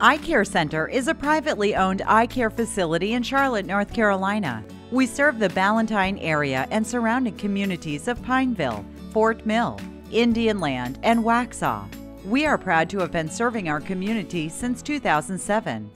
Eye Care Center is a privately owned eye care facility in Charlotte, North Carolina. We serve the Ballantyne area and surrounding communities of Pineville, Fort Mill, Indian Land, and Waxhaw. We are proud to have been serving our community since 2007.